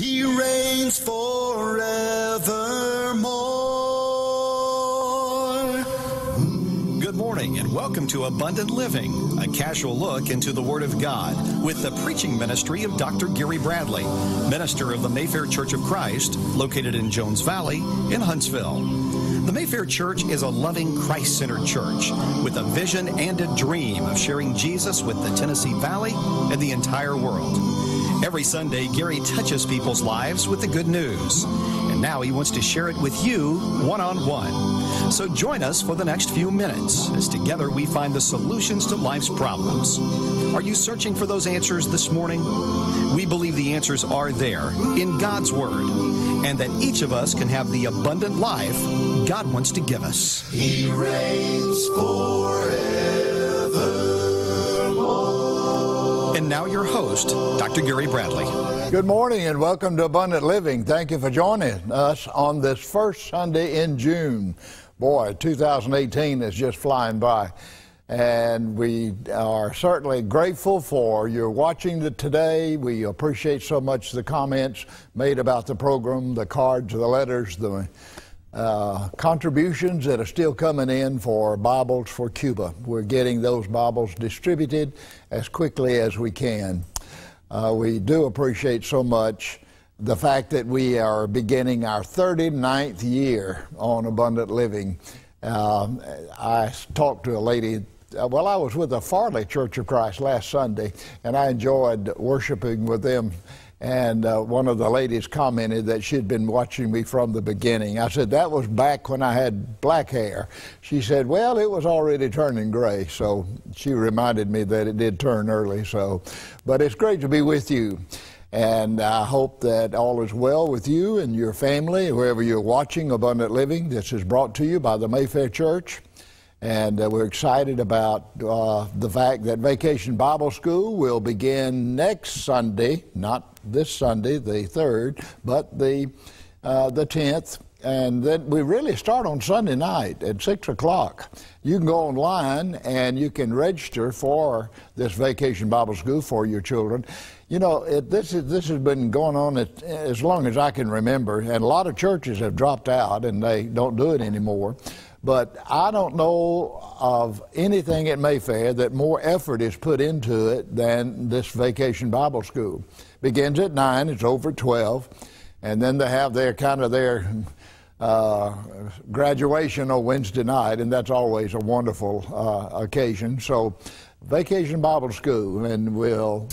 He reigns forevermore. Good morning and welcome to Abundant Living, a casual look into the Word of God with the preaching ministry of Dr. Gary Bradley, minister of the Mayfair Church of Christ, located in Jones Valley in Huntsville. The Mayfair Church is a loving, Christ centered church with a vision and a dream of sharing Jesus with the Tennessee Valley and the entire world. Every Sunday, Gary touches people's lives with the good news. And now he wants to share it with you one on one. So join us for the next few minutes as together we find the solutions to life's problems. Are you searching for those answers this morning? We believe the answers are there in God's Word and that each of us can have the abundant life God wants to give us. He reigns forevermore. Host, Dr. Gary Bradley. Good morning and welcome to Abundant Living. Thank you for joining us on this first Sunday in June. Boy, 2018 is just flying by. And we are certainly grateful for your watching the today. We appreciate so much the comments made about the program, the cards, the letters, the uh, contributions that are still coming in for Bibles for Cuba. We're getting those Bibles distributed as quickly as we can. Uh, we do appreciate so much the fact that we are beginning our 39th year on Abundant Living. Um, I talked to a lady uh, well, I was with the Farley Church of Christ last Sunday, and I enjoyed worshiping with them. And uh, one of the ladies commented that she'd been watching me from the beginning. I said, That was back when I had black hair. She said, Well, it was already turning gray. So she reminded me that it did turn early. So, but it's great to be with you. And I hope that all is well with you and your family, wherever you're watching Abundant Living. This is brought to you by the Mayfair Church. And uh, we're excited about uh, the fact that Vacation Bible School will begin next Sunday, not this Sunday, the 3rd, but the, uh, the 10th. And then we really start on Sunday night at 6 o'clock. You can go online and you can register for this Vacation Bible School for your children. You know, it, this, is, this has been going on at, as long as I can remember, and a lot of churches have dropped out and they don't do it anymore. But I don't know of anything at Mayfair that more effort is put into it than this Vacation Bible School. Begins at 9, it's over 12, and then they have their kind of their uh, graduation on Wednesday night, and that's always a wonderful uh, occasion. So, Vacation Bible School, and will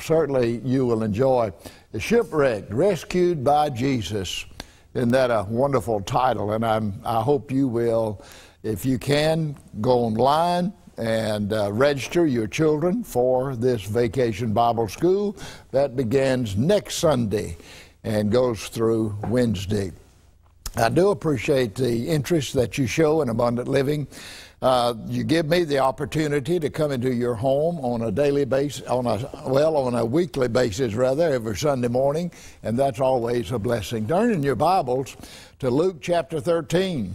certainly you will enjoy. Shipwrecked, rescued by Jesus. Isn't that a wonderful title? And I'm, I hope you will, if you can, go online and uh, register your children for this Vacation Bible School that begins next Sunday and goes through Wednesday. I do appreciate the interest that you show in abundant living. Uh, you give me the opportunity to come into your home on a daily basis, on a well, on a weekly basis rather, every Sunday morning, and that's always a blessing. Turn in your Bibles to Luke chapter 13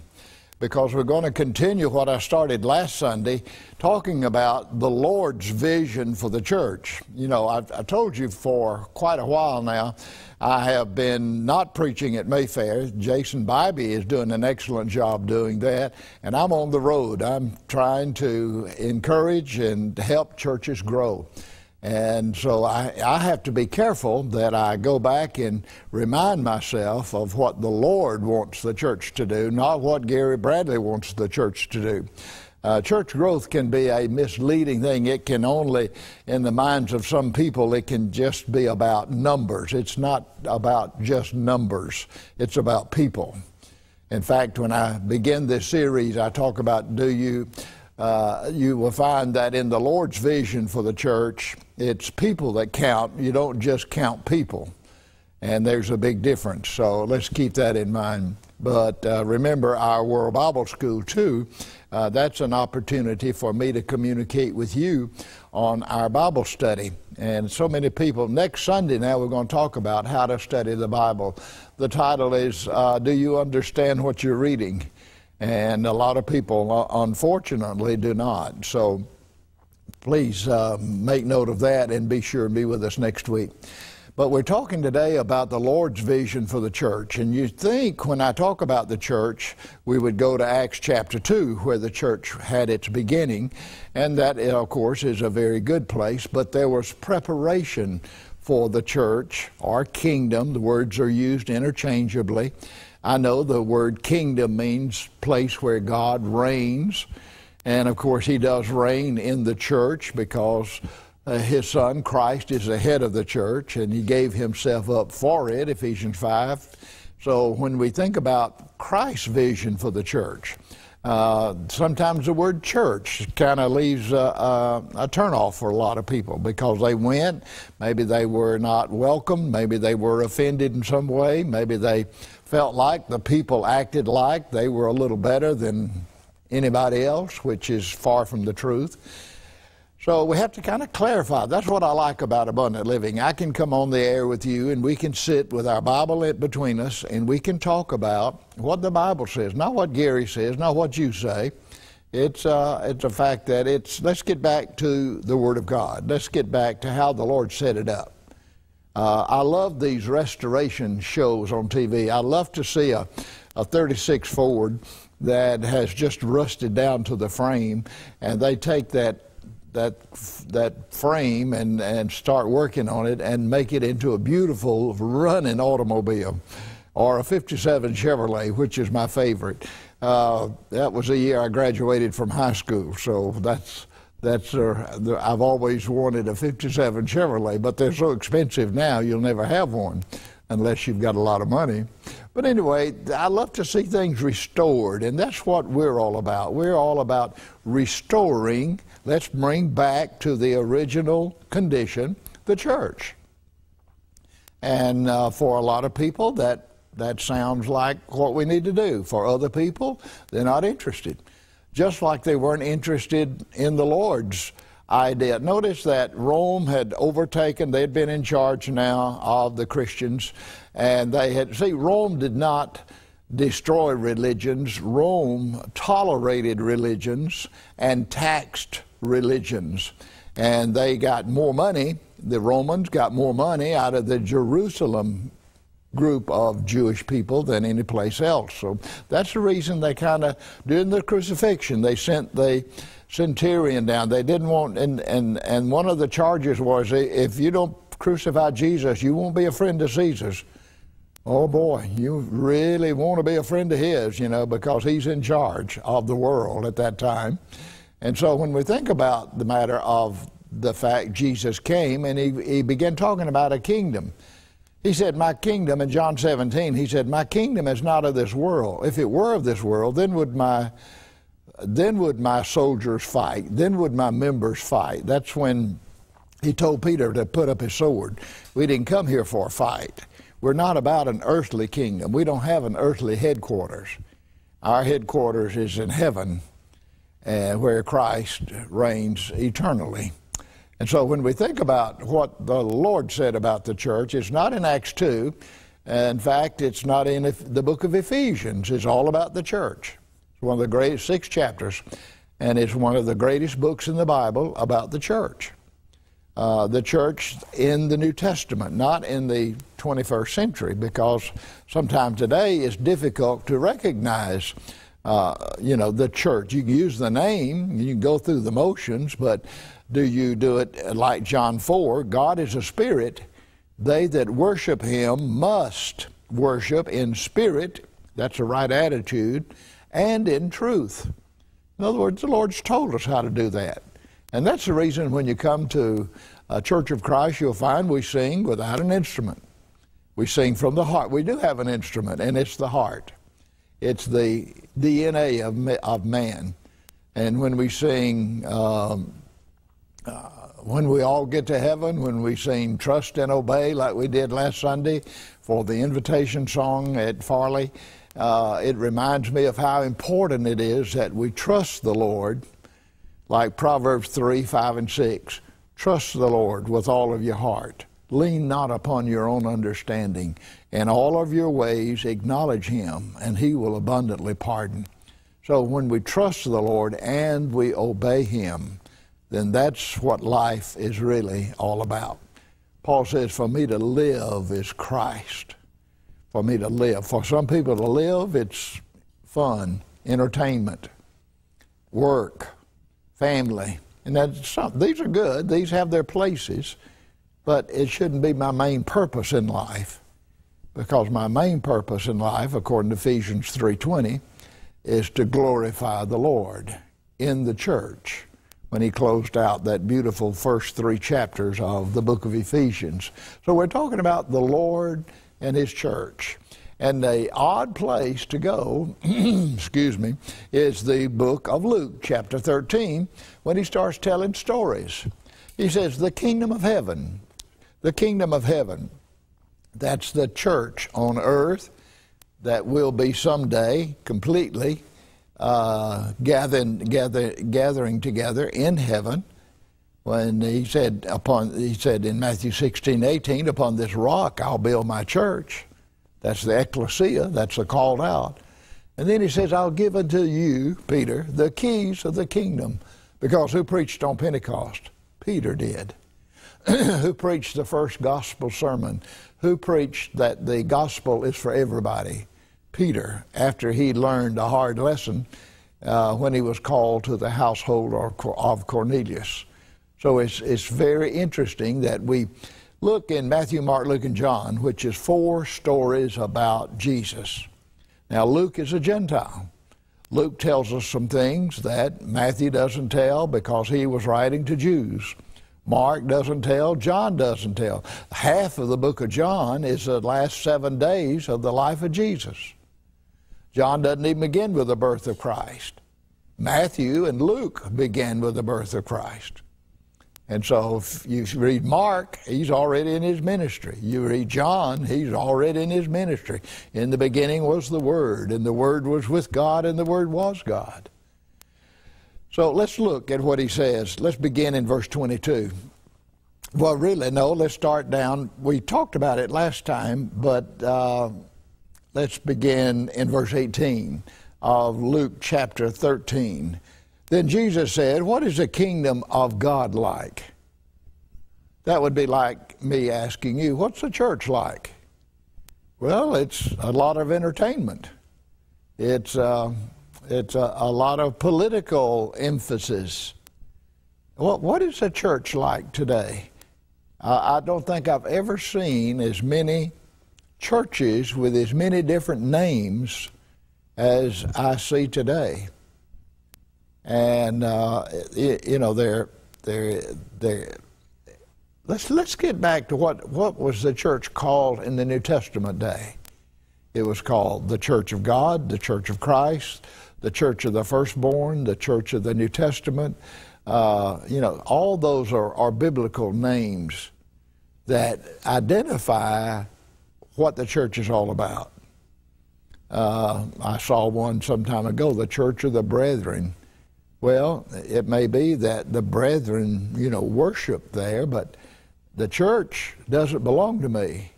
because we're going to continue what I started last Sunday talking about the Lord's vision for the church. You know, I've, I told you for quite a while now, I have been not preaching at Mayfair. Jason Bybee is doing an excellent job doing that, and I'm on the road. I'm trying to encourage and help churches grow. And so I, I, have to be careful that I go back and remind myself of what the Lord wants the church to do, not what Gary Bradley wants the church to do. Uh, church growth can be a misleading thing. It can only, in the minds of some people, it can just be about numbers. It's not about just numbers, it's about people. In fact, when I begin this series, I talk about do you uh, you will find that in the Lord's vision for the church, it's people that count. You don't just count people. And there's a big difference. So let's keep that in mind. But uh, remember our World Bible School, too. Uh, that's an opportunity for me to communicate with you on our Bible study. And so many people, next Sunday now, we're going to talk about how to study the Bible. The title is uh, Do You Understand What You're Reading? And a lot of people, uh, unfortunately, do not. So please uh, make note of that and be sure and be with us next week. But we're talking today about the Lord's vision for the church. And you think when I talk about the church, we would go to Acts chapter 2, where the church had its beginning. And that, of course, is a very good place. But there was preparation for the church or kingdom. The words are used interchangeably. I know the word kingdom means place where God reigns. And of course, He does reign in the church because uh, His Son, Christ, is the head of the church and He gave Himself up for it, Ephesians 5. So when we think about Christ's vision for the church, uh, sometimes the word church kind of leaves a, a, a turnoff for a lot of people because they went, maybe they were not welcome, maybe they were offended in some way, maybe they felt like the people acted like they were a little better than anybody else, which is far from the truth. So we have to kind of clarify. That's what I like about abundant living. I can come on the air with you and we can sit with our Bible between us and we can talk about what the Bible says, not what Gary says, not what you say. It's, uh, it's a fact that it's, let's get back to the Word of God. Let's get back to how the Lord set it up. Uh, I love these restoration shows on TV. I love to see a, a 36 Ford that has just rusted down to the frame, and they take that that that frame and and start working on it and make it into a beautiful running automobile, or a '57 Chevrolet, which is my favorite. Uh, that was the year I graduated from high school, so that's that's uh, I've always wanted a '57 Chevrolet, but they're so expensive now you'll never have one unless you've got a lot of money. But anyway, I love to see things restored, and that's what we're all about. We're all about restoring, let's bring back to the original condition the church. And uh, for a lot of people, that, that sounds like what we need to do. For other people, they're not interested. Just like they weren't interested in the Lord's idea. Notice that Rome had overtaken, they had been in charge now of the Christians, and they had, see, Rome did not destroy religions, Rome tolerated religions and taxed religions. And they got more money, the Romans got more money out of the Jerusalem group of Jewish people than any place else. So that's the reason they kind of, during the crucifixion, they sent the centurion down. They didn't want, and, and, and one of the charges was if you don't crucify Jesus, you won't be a friend of Caesar's. Oh boy, you really want to be a friend of his, you know, because he's in charge of the world at that time. And so when we think about the matter of the fact Jesus came and he, he began talking about a kingdom. He said, My kingdom, in John 17, he said, My kingdom is not of this world. If it were of this world, then would my then would my soldiers fight. Then would my members fight. That's when he told Peter to put up his sword. We didn't come here for a fight. We're not about an earthly kingdom. We don't have an earthly headquarters. Our headquarters is in heaven, uh, where Christ reigns eternally. And so when we think about what the Lord said about the church, it's not in Acts 2. In fact, it's not in the book of Ephesians. It's all about the church. One of the greatest six chapters, and it's one of the greatest books in the Bible about the church. Uh, the church in the New Testament, not in the 21st century, because sometimes today it's difficult to recognize, uh, you know, the church. You can use the name, you can go through the motions, but do you do it like John 4? God is a spirit. They that worship him must worship in spirit, that's the right attitude, and in truth. In other words, the Lord's told us how to do that. And that's the reason when you come to a Church of Christ, you'll find we sing without an instrument. We sing from the heart. We do have an instrument, and it's the heart. It's the DNA of, of man. And when we sing, um, uh, when we all get to heaven, when we sing Trust and Obey, like we did last Sunday for the invitation song at Farley, uh, it reminds me of how important it is that we trust the Lord, like Proverbs 3, 5, and 6. Trust the Lord with all of your heart. Lean not upon your own understanding. In all of your ways, acknowledge Him, and He will abundantly pardon. So when we trust the Lord and we obey Him, then that's what life is really all about. Paul says, For me to live is Christ. For me to live. For some people to live, it's fun, entertainment, work, family. And that's some, these are good, these have their places, but it shouldn't be my main purpose in life. Because my main purpose in life, according to Ephesians 3:20, is to glorify the Lord in the church when he closed out that beautiful first three chapters of the book of Ephesians. So we're talking about the Lord and his church. And the odd place to go, excuse me, is the book of Luke, chapter 13, when he starts telling stories. He says, The kingdom of heaven, the kingdom of heaven, that's the church on earth that will be someday completely uh, gathering, gather, gathering together in heaven. When he said upon he said in Matthew 16, 18, upon this rock I'll build my church. That's the ecclesia, that's the called out. And then he says, I'll give unto you, Peter, the keys of the kingdom. Because who preached on Pentecost? Peter did. who preached the first gospel sermon? Who preached that the gospel is for everybody? Peter after he learned a hard lesson uh, when he was called to the household of Cornelius. So it's, it's very interesting that we look in Matthew, Mark, Luke, and John, which is four stories about Jesus. Now, Luke is a Gentile. Luke tells us some things that Matthew doesn't tell because he was writing to Jews. Mark doesn't tell, John doesn't tell. Half of the book of John is the last seven days of the life of Jesus. John doesn't even begin with the birth of Christ. Matthew and Luke begin with the birth of Christ. And so if you read Mark, he's already in his ministry. You read John, he's already in his ministry. In the beginning was the Word, and the Word was with God, and the Word was God. So let's look at what he says. Let's begin in verse 22. Well, really, no, let's start down. We talked about it last time, but. Uh, Let's begin in verse 18 of Luke chapter 13. Then Jesus said, What is the kingdom of God like? That would be like me asking you, What's the church like? Well, it's a lot of entertainment. It's, uh, it's a, a, lot of political emphasis. What, what is the church like today? Uh, I don't think I've ever seen as many churches with as many different names as I see today. And uh, you know, they're they're they're. Let's let's get back to what what was the church called in the New Testament day. It was called the Church of God, the Church of Christ, the Church of the Firstborn, the Church of the New Testament. Uh, you know, all those are, are biblical names that identify what the church is all about. Uh, I saw one some time ago, the Church of the Brethren. Well, it may be that the brethren, you know, worship there, but the church doesn't belong to me.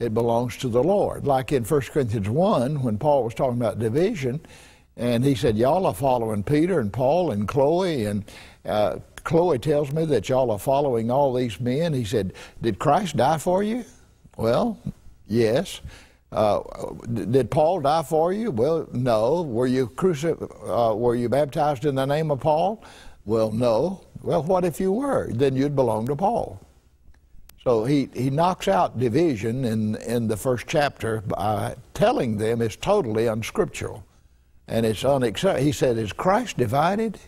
It belongs to the Lord. Like in 1 Corinthians 1, when Paul was talking about division, and he said, Y'all are following Peter and Paul and Chloe, and uh, Chloe tells me that y'all are following all these men. He said, Did Christ die for you? Well, Yes. Uh, did Paul die for you? Well, no. Were you cruci- uh, Were you baptized in the name of Paul? Well, no. Well, what if you were? Then you'd belong to Paul. So he, he knocks out division in, in the first chapter by telling them it's totally unscriptural. And it's unacceptable. He said, Is Christ divided?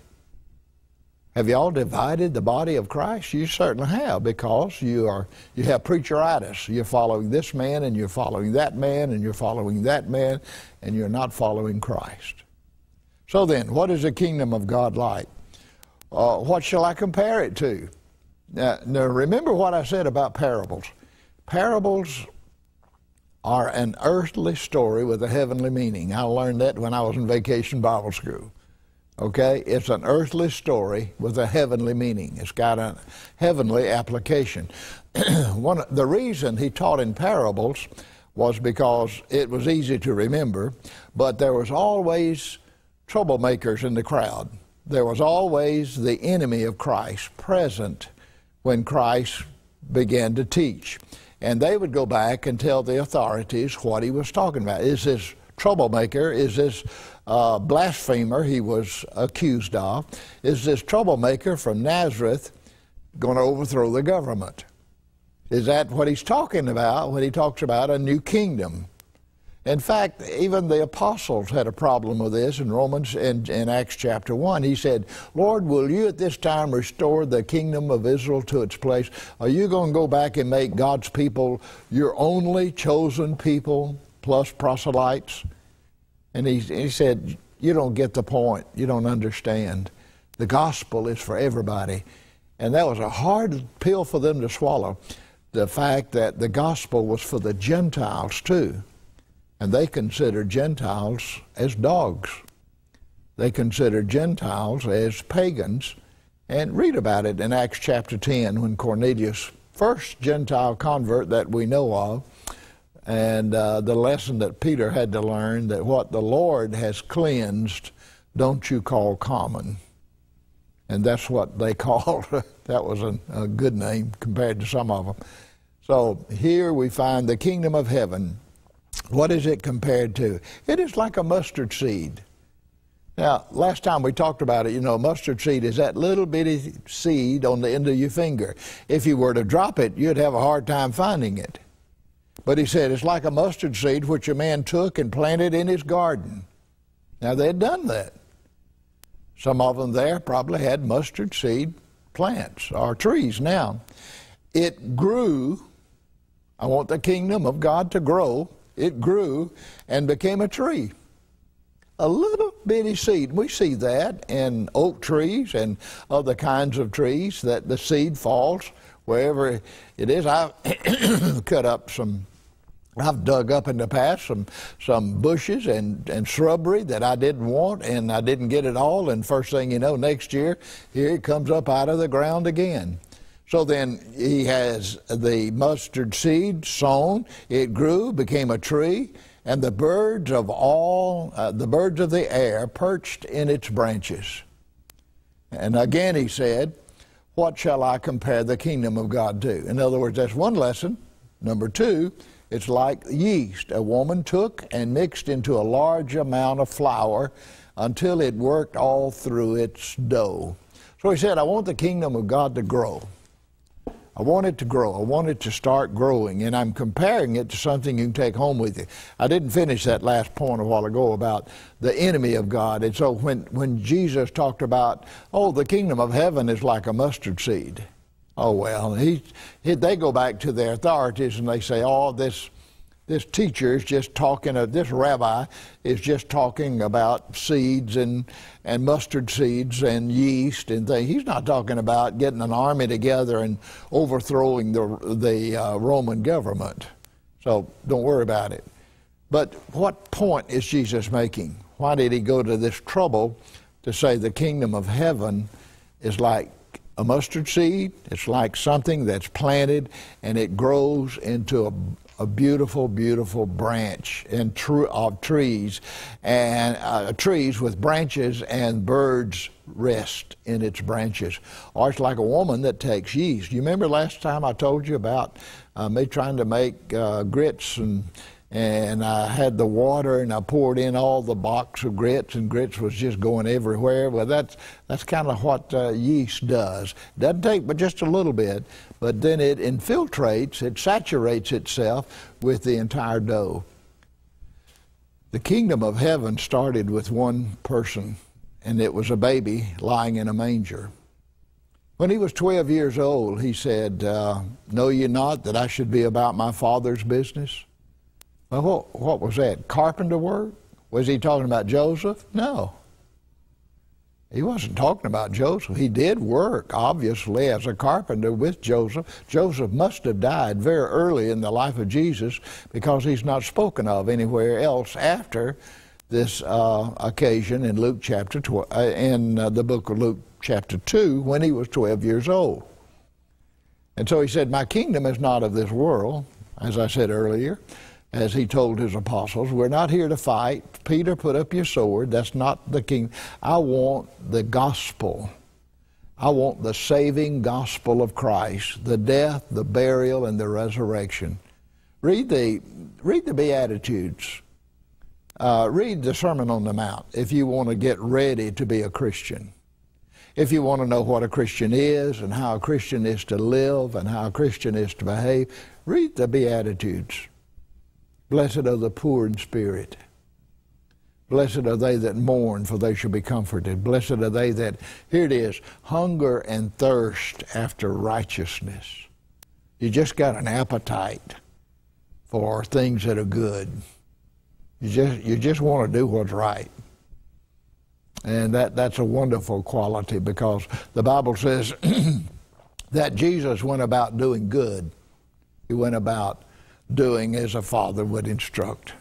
Have y'all divided the body of Christ? You certainly have, because you are you have preacheritis. You're following this man, and you're following that man, and you're following that man, and you're not following Christ. So then, what is the kingdom of God like? Uh, what shall I compare it to? Now, now, remember what I said about parables. Parables are an earthly story with a heavenly meaning. I learned that when I was in vacation Bible school. Okay, it's an earthly story with a heavenly meaning. It's got a heavenly application. One, the reason he taught in parables was because it was easy to remember, but there was always troublemakers in the crowd. There was always the enemy of Christ present when Christ began to teach. And they would go back and tell the authorities what he was talking about. Is this troublemaker? Is this uh, blasphemer he was accused of? Is this troublemaker from Nazareth going to overthrow the government? Is that what he's talking about when he talks about a new kingdom? In fact, even the apostles had a problem with this in Romans in, in Acts chapter 1. He said, Lord, will you at this time restore the kingdom of Israel to its place? Are you going to go back and make God's people your only chosen people plus proselytes? And he, he said, You don't get the point. You don't understand. The gospel is for everybody. And that was a hard pill for them to swallow the fact that the gospel was for the Gentiles too. And they considered Gentiles as dogs. They considered Gentiles as pagans. And read about it in Acts chapter 10 when Cornelius, first Gentile convert that we know of, and uh, the lesson that Peter had to learn that what the Lord has cleansed, don't you call common. And that's what they called, that was a, a good name compared to some of them. So here we find the kingdom of heaven what is it compared to? It is like a mustard seed. Now, last time we talked about it, you know, mustard seed is that little bitty seed on the end of your finger. If you were to drop it, you'd have a hard time finding it. But he said it's like a mustard seed which a man took and planted in his garden. Now, they had done that. Some of them there probably had mustard seed plants or trees. Now, it grew. I want the kingdom of God to grow it grew and became a tree. A little bitty seed. We see that in oak trees and other kinds of trees that the seed falls wherever it is. I cut up some I've dug up in the past some some bushes and, and shrubbery that I didn't want and I didn't get it all and first thing you know next year here it comes up out of the ground again. So then he has the mustard seed sown, it grew, became a tree, and the birds of all, uh, the birds of the air perched in its branches. And again he said, What shall I compare the kingdom of God to? In other words, that's one lesson. Number two, it's like yeast. A woman took and mixed into a large amount of flour until it worked all through its dough. So he said, I want the kingdom of God to grow. I want it to grow. I want it to start growing. And I'm comparing it to something you can take home with you. I didn't finish that last point a while ago about the enemy of God. And so when, when Jesus talked about, oh, the kingdom of heaven is like a mustard seed. Oh, well, he, he they go back to their authorities and they say, oh, this this teacher is just talking, uh, this rabbi is just talking about seeds and, and mustard seeds and yeast and things. He's not talking about getting an army together and overthrowing the, the uh, Roman government. So don't worry about it. But what point is Jesus making? Why did he go to this trouble to say the kingdom of heaven is like a mustard seed? It's like something that's planted and it grows into a a beautiful, beautiful branch and of trees, and uh, trees with branches and birds rest in its branches. Or it's like a woman that takes yeast. You remember last time I told you about uh, me trying to make uh, grits and and I had the water and I poured in all the box of grits and grits was just going everywhere. Well, that's that's kind of what uh, yeast does. Doesn't take but just a little bit, but then it infiltrates, it saturates itself with the entire dough. The kingdom of heaven started with one person, and it was a baby lying in a manger. When he was 12 years old, he said, uh, Know ye not that I should be about my father's business? Well, what, what was that? Carpenter work? Was he talking about Joseph? No. He wasn't talking about Joseph. He did work, obviously, as a carpenter with Joseph. Joseph must have died very early in the life of Jesus because he's not spoken of anywhere else after this uh, occasion in Luke chapter 12, uh, in uh, the book of Luke chapter 2 when he was 12 years old. And so he said, My kingdom is not of this world, as I said earlier as he told his apostles, we're not here to fight. Peter, put up your sword. That's not the king. I want the gospel. I want the saving gospel of Christ, the death, the burial, and the resurrection. Read the, read the Beatitudes. Uh, read the Sermon on the Mount if you want to get ready to be a Christian. If you want to know what a Christian is and how a Christian is to live and how a Christian is to behave, read the Beatitudes. Blessed are the poor in spirit. Blessed are they that mourn, for they shall be comforted. Blessed are they that, here it is, hunger and thirst after righteousness. You just got an appetite for things that are good. You just, you just want to do what's right. And that, that's a wonderful quality because the Bible says that Jesus went about doing good. He went about doing as a father would instruct.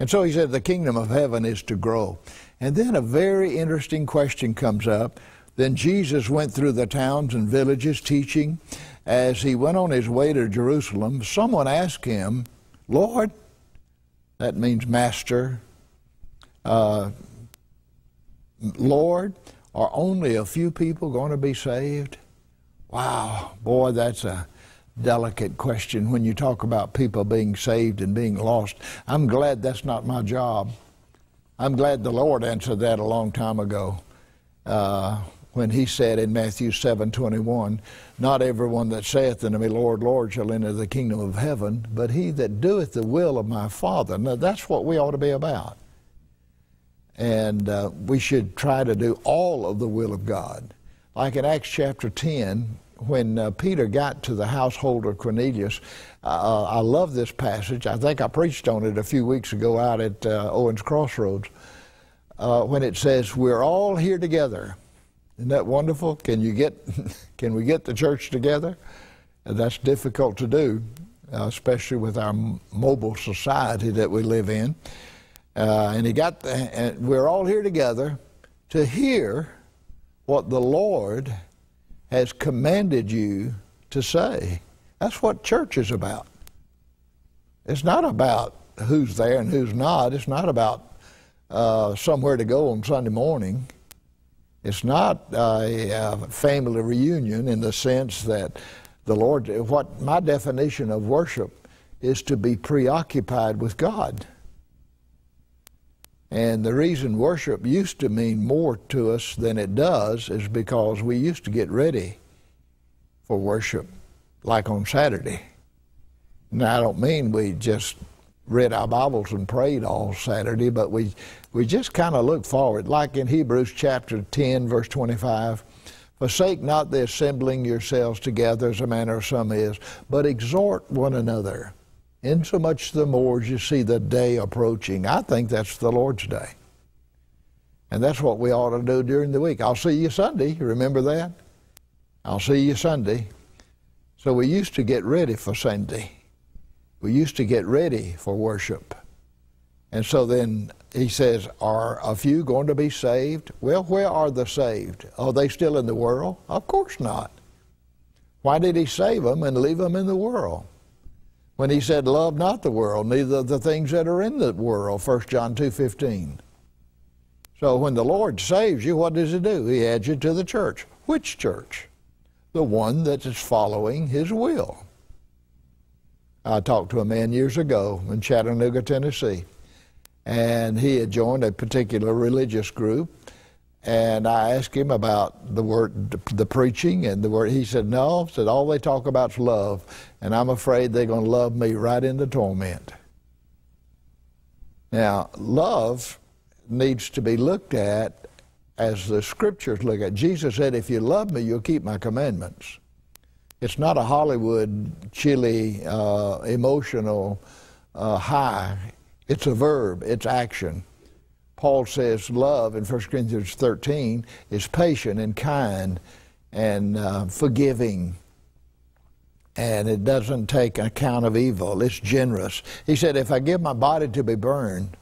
And so he said, the kingdom of heaven is to grow. And then a very interesting question comes up. Then Jesus went through the towns and villages teaching. As he went on his way to Jerusalem, someone asked him, Lord, that means master, uh, Lord, are only a few people going to be saved? Wow, boy, that's a delicate question when you talk about people being saved and being lost. I'm glad that's not my job. I'm glad the Lord answered that a long time ago uh, when He said in Matthew 7 21, Not everyone that saith unto me, Lord, Lord, shall enter the kingdom of heaven, but he that doeth the will of my Father. Now, that's what we ought to be about. And uh, we should try to do all of the will of God. Like in Acts chapter 10, when uh, Peter got to the household of Cornelius, uh, I love this passage. I think I preached on it a few weeks ago out at uh, Owens Crossroads uh, when it says, We're all here together. Isn't that wonderful? Can, you get, can we get the church together? that's difficult to do, uh, especially with our mobile society that we live in. Uh, and he got, the, and we're all here together to hear what the Lord has commanded you to say. That's what church is about. It's not about who's there and who's not. It's not about uh, somewhere to go on Sunday morning. It's not a, a family reunion in the sense that the Lord, what my definition of worship is to be preoccupied with God. And the reason worship used to mean more to us than it does is because we used to get ready for worship, like on Saturday. Now, I don't mean we just read our Bibles and prayed all Saturday, but we, we just kind of look forward, like in Hebrews chapter 10, verse 25. Forsake not the assembling yourselves together as a manner of some is, but exhort one another insomuch the more as you see the day approaching. I think that's the Lord's day. And that's what we ought to do during the week. I'll see you Sunday. Remember that? I'll see you Sunday. So we used to get ready for Sunday. We used to get ready for worship. And so then he says, Are a few going to be saved? Well, where are the saved? Are they still in the world? Of course not. Why did he save them and leave them in the world? When he said, Love not the world, neither the things that are in the world, 1 John 2 15. So when the Lord saves you, what does he do? He adds you to the church. Which church? The one that is following his will. I talked to a man years ago in Chattanooga, Tennessee, and he had joined a particular religious group, and I asked him about the word, the preaching and the word. He said, no, said all they talk about is love, and I'm afraid they're going to love me right into torment. Now, love needs to be looked at as the scriptures look at. Jesus said, if you love me, you'll keep my commandments. It's not a Hollywood, chilly, uh, emotional uh, high. It's a verb, it's action. Paul says love in 1 Corinthians 13 is patient and kind and uh, forgiving. And it doesn't take account of evil. It's generous. He said, If I give my body to be burned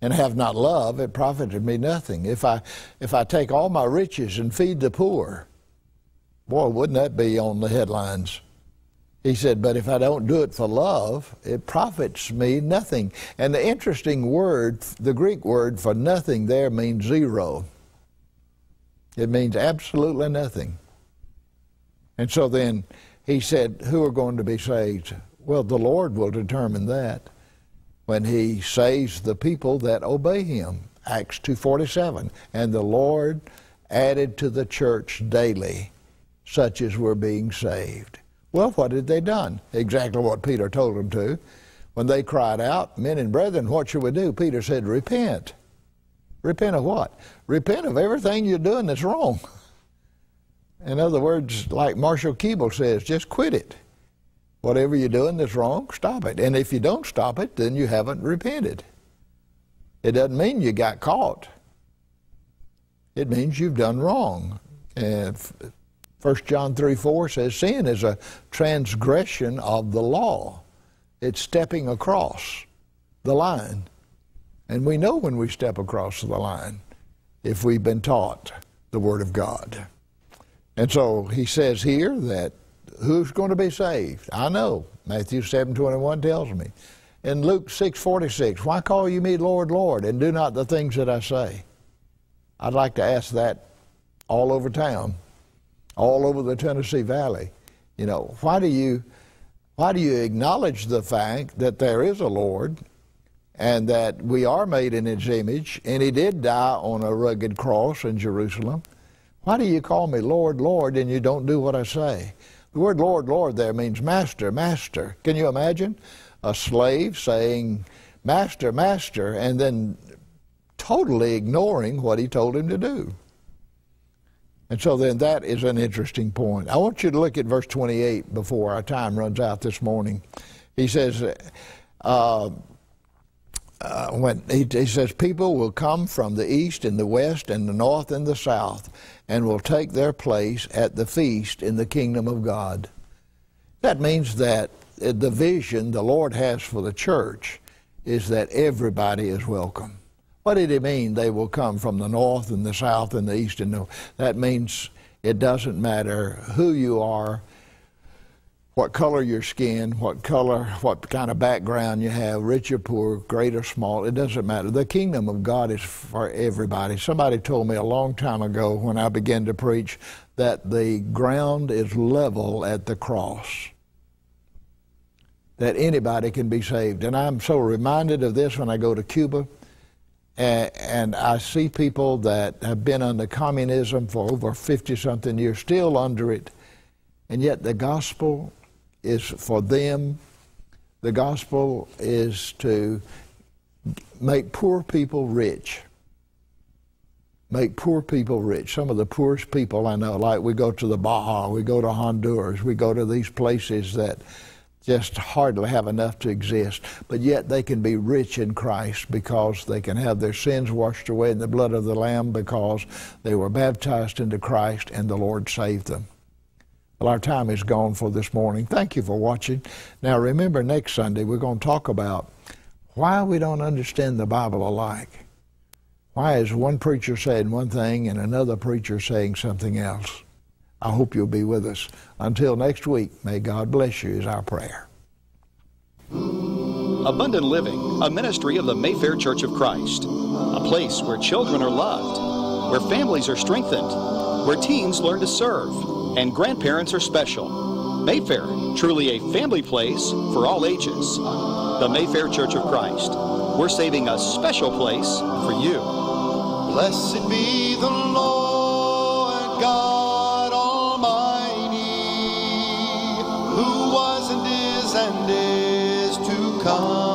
and have not love, it profited me nothing. If I, if I take all my riches and feed the poor, boy, wouldn't that be on the headlines? He said, But if I don't do it for love, it profits me nothing. And the interesting word, the Greek word for nothing there means zero. It means absolutely nothing. And so then he said, Who are going to be saved? Well, the Lord will determine that when he saves the people that obey him. Acts 2:47. And the Lord added to the church daily such as were being saved. Well, what had they done? Exactly what Peter told them to. When they cried out, Men and brethren, what shall we do? Peter said, Repent. Repent of what? Repent of everything you're doing that's wrong. In other words, like Marshall Keeble says, just quit it. Whatever you're doing that's wrong, stop it. And if you don't stop it, then you haven't repented. It doesn't mean you got caught. It means you've done wrong. And 1 John 3 4 says sin is a transgression of the law. It's stepping across the line. And we know when we step across the line if we've been taught the Word of God. And so he says here that who's going to be saved? I know. Matthew 7 21 tells me. In Luke 6 46, why call you me Lord, Lord, and do not the things that I say? I'd like to ask that all over town, all over the Tennessee Valley. You know, why do you why do you acknowledge the fact that there is a Lord and that we are made in his image and he did die on a rugged cross in Jerusalem? Why do you call me Lord, Lord, and you don't do what I say? The word Lord, Lord there means master, master. Can you imagine a slave saying, Master, Master, and then totally ignoring what he told him to do? And so then that is an interesting point. I want you to look at verse 28 before our time runs out this morning. He says, uh, uh, when he, he, says people will come from the east and the west and the north and the south and will take their place at the feast in the kingdom of God. That means that the vision the Lord has for the church is that everybody is welcome. What did he mean they will come from the north and the south and the east and the that means it doesn't matter who you are what color your skin, what color, what kind of background you have, rich or poor, great or small, it doesn't matter. The kingdom of God is for everybody. Somebody told me a long time ago when I began to preach that the ground is level at the cross, that anybody can be saved. And I'm so reminded of this when I go to Cuba and, I see people that have been under communism for over 50 something years, still under it, and yet the gospel is for them. The gospel is to make poor people rich. Make poor people rich. Some of the poorest people I know, like we go to the Baja, we go to Honduras, we go to these places that just hardly have enough to exist, but yet they can be rich in Christ because they can have their sins washed away in the blood of the Lamb because they were baptized into Christ and the Lord saved them. Well, our time is gone for this morning. Thank you for watching. Now, remember, next Sunday we're going to talk about why we don't understand the Bible alike. Why is one preacher saying one thing and another preacher saying something else? I hope you'll be with us. Until next week, may God bless you, is our prayer. Abundant Living, a ministry of the Mayfair Church of Christ, a place where children are loved, where families are strengthened, where teens learn to serve and grandparents are special. Mayfair, truly a family place for all ages. The Mayfair Church of Christ. We're saving a special place for you. Blessed be the Lord God and is to come.